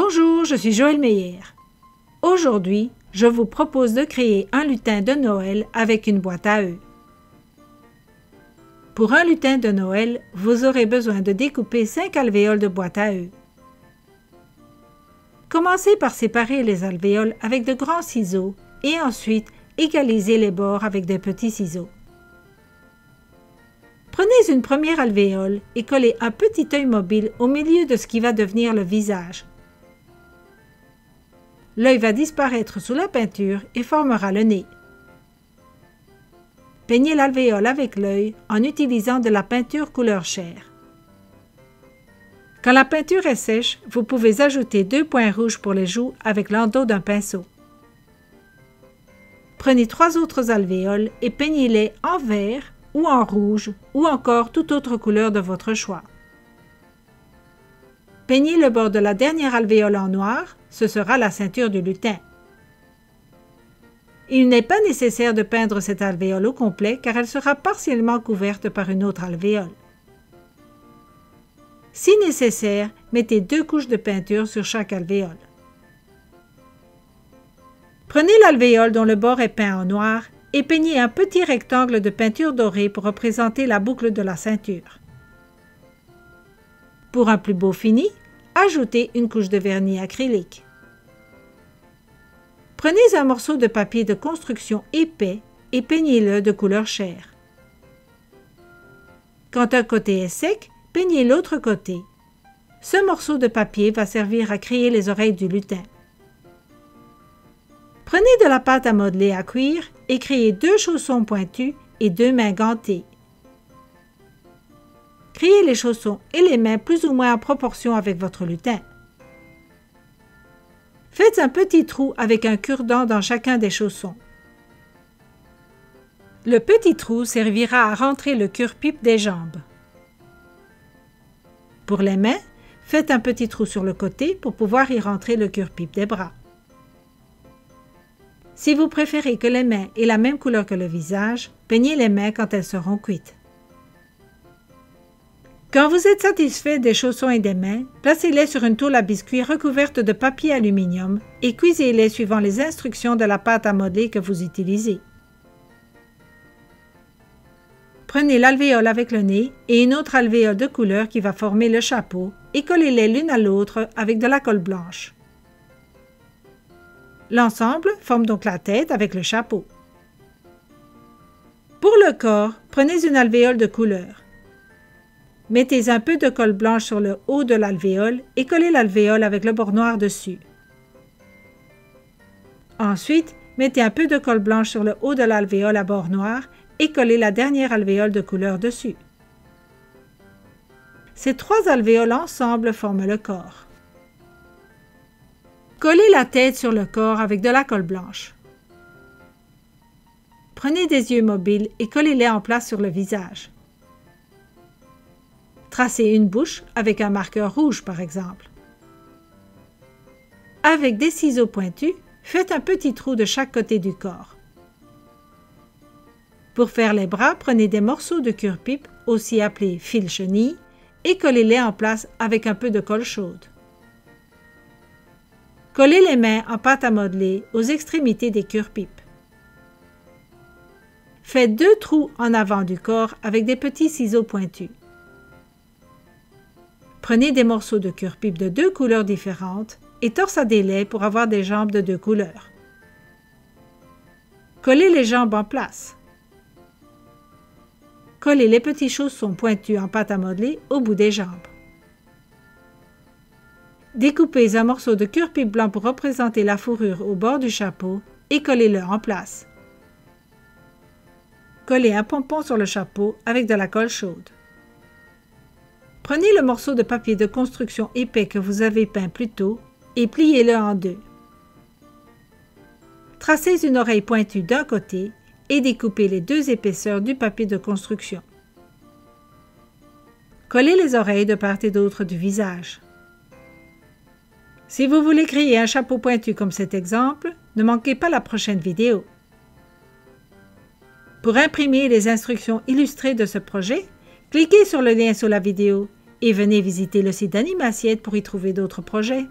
Bonjour, je suis Joël Meyer. Aujourd'hui, je vous propose de créer un lutin de Noël avec une boîte à œufs. Pour un lutin de Noël, vous aurez besoin de découper 5 alvéoles de boîte à œufs. Commencez par séparer les alvéoles avec de grands ciseaux et ensuite égalisez les bords avec des petits ciseaux. Prenez une première alvéole et collez un petit œil mobile au milieu de ce qui va devenir le visage. L'œil va disparaître sous la peinture et formera le nez. Peignez l'alvéole avec l'œil en utilisant de la peinture couleur chair. Quand la peinture est sèche, vous pouvez ajouter deux points rouges pour les joues avec l'endos d'un pinceau. Prenez trois autres alvéoles et peignez-les en vert ou en rouge ou encore toute autre couleur de votre choix. Peignez le bord de la dernière alvéole en noir, ce sera la ceinture du lutin. Il n'est pas nécessaire de peindre cette alvéole au complet car elle sera partiellement couverte par une autre alvéole. Si nécessaire, mettez deux couches de peinture sur chaque alvéole. Prenez l'alvéole dont le bord est peint en noir et peignez un petit rectangle de peinture dorée pour représenter la boucle de la ceinture. Pour un plus beau fini, ajoutez une couche de vernis acrylique. Prenez un morceau de papier de construction épais et peignez-le de couleur chair. Quand un côté est sec, peignez l'autre côté. Ce morceau de papier va servir à créer les oreilles du lutin. Prenez de la pâte à modeler à cuire et créez deux chaussons pointus et deux mains gantées. Créez les chaussons et les mains plus ou moins en proportion avec votre lutin. Faites un petit trou avec un cure-dent dans chacun des chaussons. Le petit trou servira à rentrer le cure-pipe des jambes. Pour les mains, faites un petit trou sur le côté pour pouvoir y rentrer le cure-pipe des bras. Si vous préférez que les mains aient la même couleur que le visage, peignez les mains quand elles seront cuites. Quand vous êtes satisfait des chaussons et des mains, placez-les sur une toile à biscuits recouverte de papier aluminium et cuisez-les suivant les instructions de la pâte à modeler que vous utilisez. Prenez l'alvéole avec le nez et une autre alvéole de couleur qui va former le chapeau et collez-les l'une à l'autre avec de la colle blanche. L'ensemble forme donc la tête avec le chapeau. Pour le corps, prenez une alvéole de couleur. Mettez un peu de colle blanche sur le haut de l'alvéole et collez l'alvéole avec le bord noir dessus. Ensuite, mettez un peu de colle blanche sur le haut de l'alvéole à bord noir et collez la dernière alvéole de couleur dessus. Ces trois alvéoles ensemble forment le corps. Collez la tête sur le corps avec de la colle blanche. Prenez des yeux mobiles et collez-les en place sur le visage. Tracez une bouche avec un marqueur rouge par exemple. Avec des ciseaux pointus, faites un petit trou de chaque côté du corps. Pour faire les bras, prenez des morceaux de cure-pipe, aussi appelés fil chenille, et collez-les en place avec un peu de colle chaude. Collez les mains en pâte à modeler aux extrémités des cure-pipes. Faites deux trous en avant du corps avec des petits ciseaux pointus. Prenez des morceaux de cure-pipe de deux couleurs différentes et torsadez-les pour avoir des jambes de deux couleurs. Collez les jambes en place. Collez les petits chaussons pointus en pâte à modeler au bout des jambes. Découpez un morceau de cure-pipe blanc pour représenter la fourrure au bord du chapeau et collez-le en place. Collez un pompon sur le chapeau avec de la colle chaude. Prenez le morceau de papier de construction épais que vous avez peint plus tôt et pliez-le en deux. Tracez une oreille pointue d'un côté et découpez les deux épaisseurs du papier de construction. Collez les oreilles de part et d'autre du visage. Si vous voulez créer un chapeau pointu comme cet exemple, ne manquez pas la prochaine vidéo. Pour imprimer les instructions illustrées de ce projet, cliquez sur le lien sous la vidéo et venez visiter le site d'Animassiette pour y trouver d'autres projets.